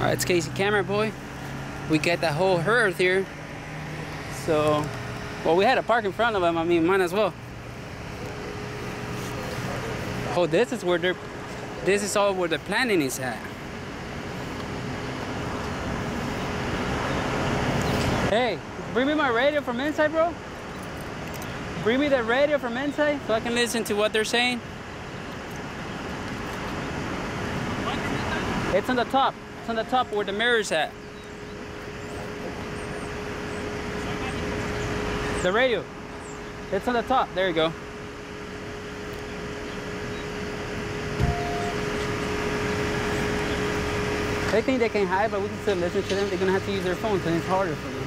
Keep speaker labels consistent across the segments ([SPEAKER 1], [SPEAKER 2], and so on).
[SPEAKER 1] All right, it's KC Camera Boy. We got the whole herd here. So, well, we had a park in front of them. I mean, might as well. Oh, this is where they're, this is all where the planning is at. Hey, bring me my radio from inside, bro. Bring me the radio from inside so I can listen to what they're saying. It's on the top. On the top where the mirror's at. The radio. It's on the top. There you go. They think they can hide, but we can still listen to them. They're gonna have to use their phones, and it's harder for them.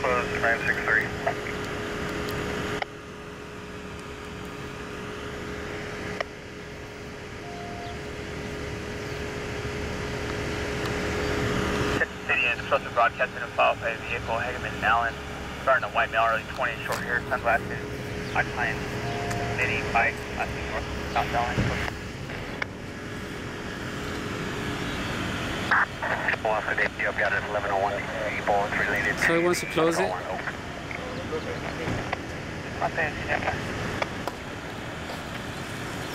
[SPEAKER 2] Close 963. City and broadcasting a file pay vehicle, Hageman Allen, starting a white male, early 20, short hair, sunglasses, occupying mini bike, last name north, south Allen. Well, for the I've got it 1101 people, it's related.
[SPEAKER 1] So he wants to close it?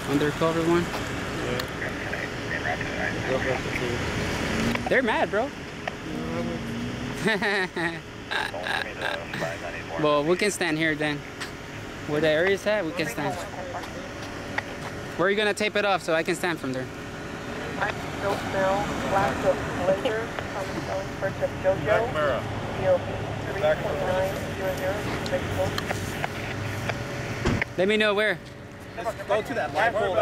[SPEAKER 1] Undercover one. They're mad, bro. well, we can stand here then. Where the area is at, we can stand. Where are you gonna tape it off so I can stand from there?
[SPEAKER 3] Snell, last of JoJo, DLB 329,
[SPEAKER 1] Let me know where.
[SPEAKER 4] Go to that light pole.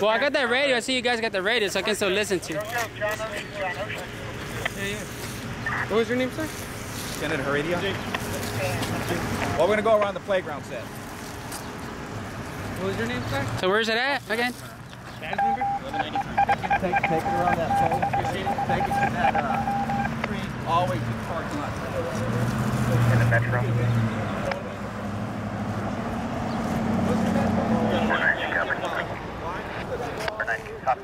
[SPEAKER 1] Well, I got that radio. I see you guys got the radio, so I can still listen to.
[SPEAKER 4] What was your name, sir? Janet Heredia. Well, we're gonna go around the playground set.
[SPEAKER 1] What was your name, sir? So where's it at again?
[SPEAKER 4] Take, take it around that pole. Take it to that uh, tree, all the way to the parking lot.
[SPEAKER 2] In the metro. Four ninety covered. Four ninety copy.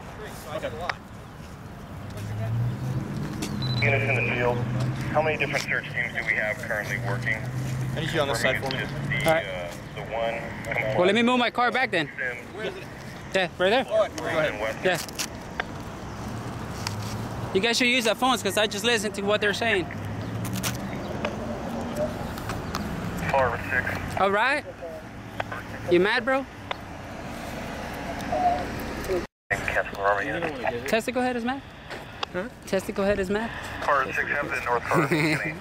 [SPEAKER 2] Units in the field. How many different search teams do we have currently working?
[SPEAKER 4] I need you on this side for me.
[SPEAKER 2] Just the,
[SPEAKER 1] All right.
[SPEAKER 2] uh, the one.
[SPEAKER 1] Well, let me move my car back then. Yeah, right there.
[SPEAKER 4] Go ahead.
[SPEAKER 2] West.
[SPEAKER 1] Yeah. You guys should use the phones because I just listen to what they're saying.
[SPEAKER 2] Forward six.
[SPEAKER 1] All right. You mad, bro?
[SPEAKER 2] And Castle Army unit.
[SPEAKER 1] Is mad.
[SPEAKER 4] Huh?
[SPEAKER 1] Testicle head is mad.
[SPEAKER 2] Forward six have the north car. Can I?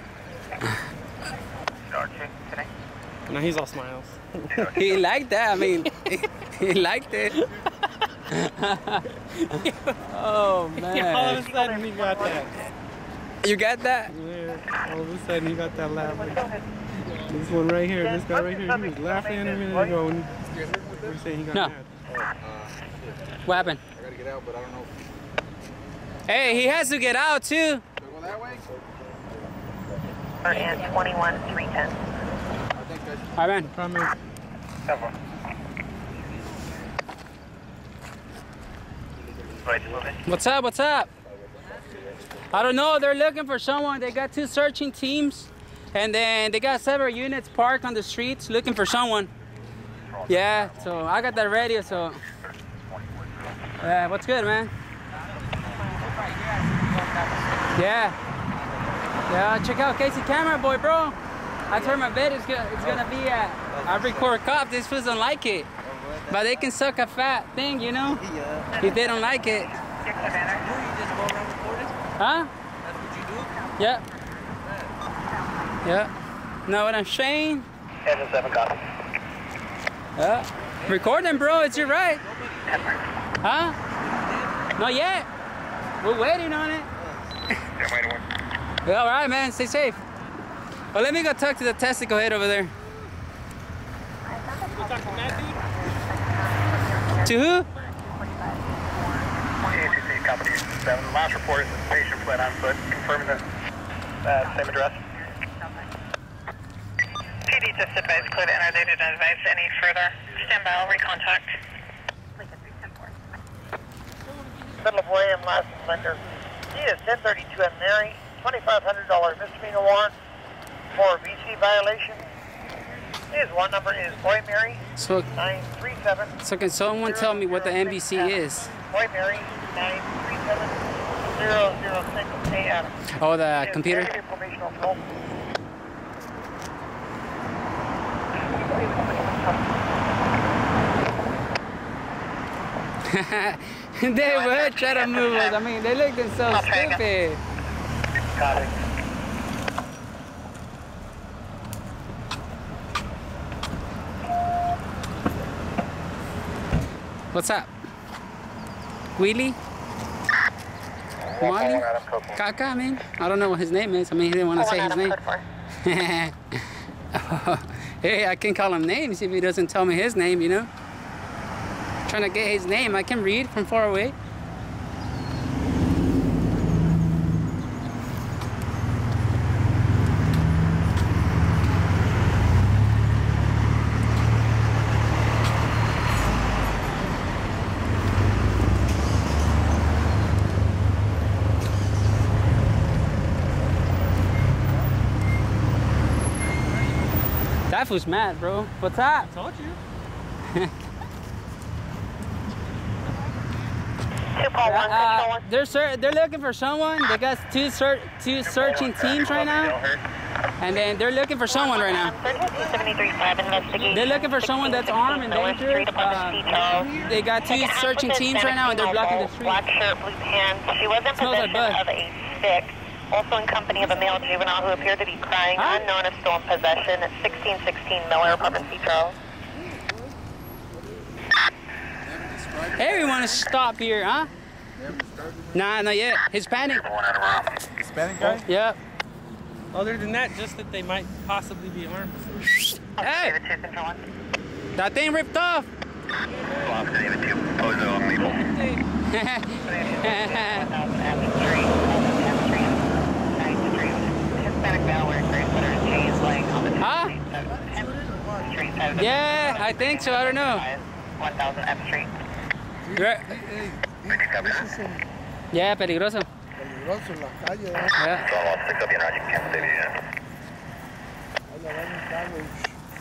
[SPEAKER 2] Can I?
[SPEAKER 4] Now he's all smiles.
[SPEAKER 1] He liked that. I mean, he liked it. oh man.
[SPEAKER 4] all of a sudden he got that.
[SPEAKER 1] You got that?
[SPEAKER 4] Yeah, all of a sudden he got that laugh. This one right here, this guy right here, he was laughing a minute ago. And what you saying he got
[SPEAKER 1] No.
[SPEAKER 4] mad?
[SPEAKER 1] What happened?
[SPEAKER 5] I gotta get out, but I don't know.
[SPEAKER 1] Hey, he has to get out too.
[SPEAKER 5] Should I go that way?
[SPEAKER 3] and 21, 310.
[SPEAKER 5] I think I should.
[SPEAKER 1] All right, man.
[SPEAKER 4] Problem is,
[SPEAKER 1] What's up? What's up? I don't know. They're looking for someone. They got two searching teams, and then they got several units parked on the streets looking for someone. Yeah. So I got that radio. So yeah. What's good, man? Yeah. Yeah. Check out KC Camera Boy, bro. I told my bed is it's gonna be at. I record cops. These fools don't like it, but they can suck a fat thing, you know. If they don't like it. Huh? That's what you do? Yeah. Yeah. Know what I'm saying?
[SPEAKER 2] Engine seven copy.
[SPEAKER 1] Yeah. Record them, bro. It's your right. Huh? Not yet. We're waiting on it.
[SPEAKER 2] Yeah, wait a minute.
[SPEAKER 1] Yeah, all right, man. Stay safe. Well, let me go talk to the testicle head over there. To who?
[SPEAKER 2] TACC company seven. Last report is the patient fled on foot, confirming the uh, same address.
[SPEAKER 3] City just advised clear to enter. They didn't advise any further. Stand by, I'll recontact.
[SPEAKER 6] Middle of William, last lender. He is 1032 and Mary, $2,500 misdemeanor warrant for VC violation. His warrant number is Boy Mary
[SPEAKER 1] So,
[SPEAKER 6] 937.
[SPEAKER 1] so can someone tell me what the NBC is?
[SPEAKER 6] Boy Mary 937 006 AM.
[SPEAKER 1] Oh, the computer? They were try to move us. I mean, they looked so
[SPEAKER 3] I'll try again.
[SPEAKER 1] stupid. What's up? Wheelie? Wally? Kaka, man. I don't know what his name is. I mean, he didn't want to say his name. Oh, hey, I can call him names if he doesn't tell me his name, you know? Trying to get his name. I can read from far away. That fool's mad, bro. What's up?
[SPEAKER 4] Told you.
[SPEAKER 3] Two Paul one, control
[SPEAKER 1] Uh, they're ser- they're looking for someone. They got two ser- two searching teams right now, and then they're looking for someone right now. They're looking for someone that's armed and dangerous.
[SPEAKER 3] Street upon the
[SPEAKER 1] Uh, they got two
[SPEAKER 3] Take a half
[SPEAKER 1] searching teams right now, and they're blocking the street.
[SPEAKER 3] Black shirt, blue pants. She was in
[SPEAKER 1] like
[SPEAKER 3] possession of a stick. Also in company of a male juvenile who appeared to be crying, unknown if still in possession. It's 1616 Miller, apartment C.
[SPEAKER 1] Hey, we want to stop here, huh? Nah, not yet. Hispanic.
[SPEAKER 5] Hispanic guy?
[SPEAKER 1] Yep.
[SPEAKER 4] Other than that, just that they might possibly be armed.
[SPEAKER 1] Hey,
[SPEAKER 3] David 2, control one.
[SPEAKER 1] that thing ripped off.
[SPEAKER 2] David 2, Pozo on Maple.
[SPEAKER 3] 1000 Avenue Street, 1000 Avenue Street, 9th Street. Hispanic male wearing gray sweater and jeans laying on the
[SPEAKER 1] Huh?
[SPEAKER 3] street side of 10th Street side of the
[SPEAKER 1] Yeah, I think so. I don't know.
[SPEAKER 3] 1000 F Street.
[SPEAKER 1] Right. Yeah, peligroso.
[SPEAKER 5] Peligroso en la calle.
[SPEAKER 1] Yeah.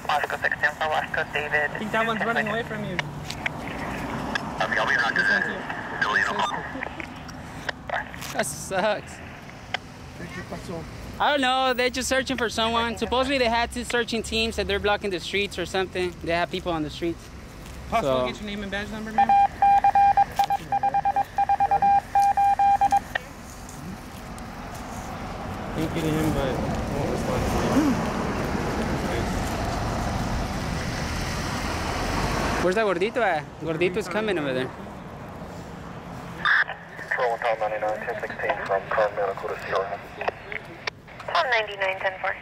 [SPEAKER 3] Moscow 16 for West Coast David.
[SPEAKER 4] I think that one's running away from you.
[SPEAKER 1] That sucks.
[SPEAKER 5] ¿Qué, qué pasó?
[SPEAKER 1] I don't know. They're just searching for someone. Supposedly they had two searching teams that they're blocking the streets or something. They have people on the streets.
[SPEAKER 4] Possible
[SPEAKER 1] So-
[SPEAKER 4] to get your name and badge number, man? Ain't getting him, but won't respond to me.
[SPEAKER 1] Where's that gordito at? Gordito's coming over there.
[SPEAKER 6] Control 1099, 1016 from Car Medical to Sierra.
[SPEAKER 3] Tom 99 10 4.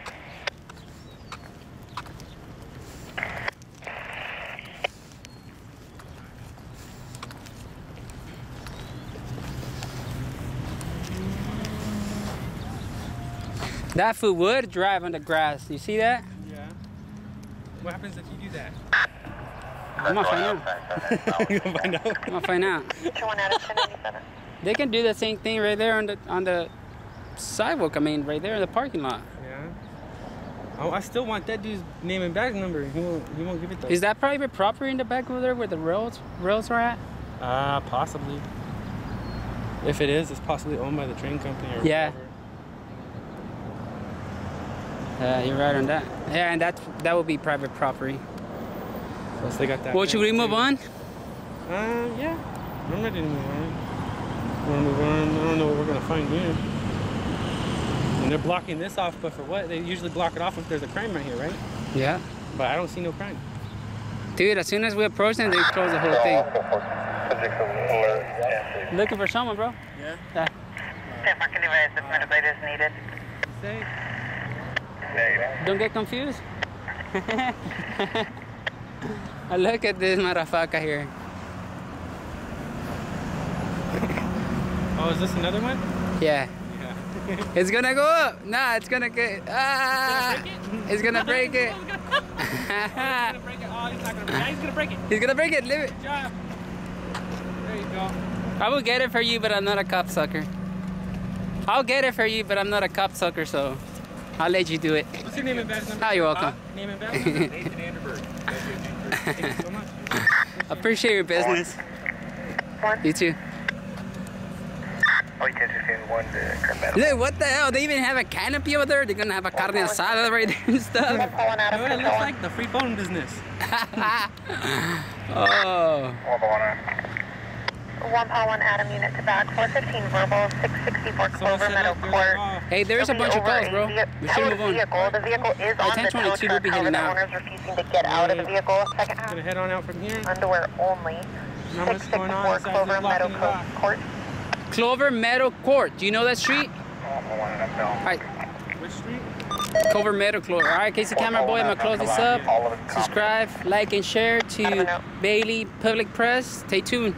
[SPEAKER 1] That food would drive on the grass. You see that?
[SPEAKER 4] Yeah. What happens if you do that?
[SPEAKER 1] I'm gonna find out.
[SPEAKER 4] You'll find out.
[SPEAKER 1] I'm gonna find out.
[SPEAKER 3] 21 out of 1097.
[SPEAKER 1] They can do the same thing right there on the on the sidewalk. I mean, right there in the parking lot.
[SPEAKER 4] Yeah. Oh, I still want that dude's name and badge number. He won't. He won't give it though.
[SPEAKER 1] Is that private property in the back over there where the rails rails are at?
[SPEAKER 4] Uh, possibly. If it is, it's possibly owned by the train company or
[SPEAKER 1] Yeah.
[SPEAKER 4] whatever.
[SPEAKER 1] Yeah, you're right on that. Yeah, and that that would be private property.
[SPEAKER 4] Plus they got that.
[SPEAKER 1] Well, should we
[SPEAKER 4] fence,
[SPEAKER 1] move
[SPEAKER 4] too.
[SPEAKER 1] on?
[SPEAKER 4] Uh, yeah. I'm ready to move on. Want to move on? I don't know what we're gonna find here. And they're blocking this off, but for what? They usually block it off if there's a crime right here, right?
[SPEAKER 1] Yeah.
[SPEAKER 4] But I don't see no crime.
[SPEAKER 1] Dude, as soon as we approach them, they close the whole thing. Looking for someone, bro.
[SPEAKER 5] Yeah?
[SPEAKER 1] Yeah.
[SPEAKER 3] 10 4 can you advise if minute is
[SPEAKER 1] Don't get confused. Look at this motherfucker here.
[SPEAKER 4] Oh, is this another one?
[SPEAKER 1] Yeah.
[SPEAKER 4] Yeah.
[SPEAKER 1] It's gonna go up. Nah, it's gonna get. Ah! It's gonna break it.
[SPEAKER 4] gonna break it. Oh, he's not gonna break it. He's gonna break it.
[SPEAKER 1] He's gonna break it. Leave it.
[SPEAKER 4] Good job. There you go.
[SPEAKER 1] I will get it for you, but I'm not a cop sucker. I'll get it for you, but I'm not a cop sucker, so I'll let you do it.
[SPEAKER 4] What's your name and badge number?
[SPEAKER 1] Oh, you're welcome.
[SPEAKER 4] Huh? Name and badge number?
[SPEAKER 5] Nathan Anderberg.
[SPEAKER 4] Thank you so much.
[SPEAKER 1] Appreciate your business. One. You too.
[SPEAKER 2] Oh, 1061 to Carmelo.
[SPEAKER 1] Look, what the hell? They even have a canopy over there. They're gonna have a carne asada right there and stuff.
[SPEAKER 3] Pulling out of
[SPEAKER 4] Oh, it looks like the free phone business.
[SPEAKER 1] oh.
[SPEAKER 3] One Paul, one Adam unit to back, 415 verbal, 664
[SPEAKER 4] So
[SPEAKER 3] Clover
[SPEAKER 4] set
[SPEAKER 3] Meadow
[SPEAKER 4] up, there's
[SPEAKER 3] Court.
[SPEAKER 4] like, oh,
[SPEAKER 1] Hey, there's a
[SPEAKER 3] They'll be
[SPEAKER 1] bunch of
[SPEAKER 3] over
[SPEAKER 1] calls,
[SPEAKER 3] a
[SPEAKER 1] bro.
[SPEAKER 3] ve-
[SPEAKER 1] We should
[SPEAKER 3] towed
[SPEAKER 1] move on.
[SPEAKER 3] Vehicle. The vehicle is on the tow
[SPEAKER 1] 1022 will
[SPEAKER 3] truck,
[SPEAKER 1] be
[SPEAKER 3] however,
[SPEAKER 1] heading
[SPEAKER 3] the
[SPEAKER 1] out.
[SPEAKER 3] owner's refusing to get out of the vehicle. Second half,
[SPEAKER 4] Gonna head on out from here.
[SPEAKER 3] underwear only.
[SPEAKER 4] Know what's going on
[SPEAKER 3] 664
[SPEAKER 4] inside
[SPEAKER 3] Clover
[SPEAKER 4] this
[SPEAKER 3] Meadow
[SPEAKER 4] blocking lot.
[SPEAKER 3] Co- Court.
[SPEAKER 1] Clover Meadow Court. Do you know that street? All right,
[SPEAKER 4] Which street?
[SPEAKER 1] Clover Meadow Court. All right, KC Camera Boy, I'm gonna close this oh up. Subscribe, like, and share to Bailey Public Press. Stay tuned.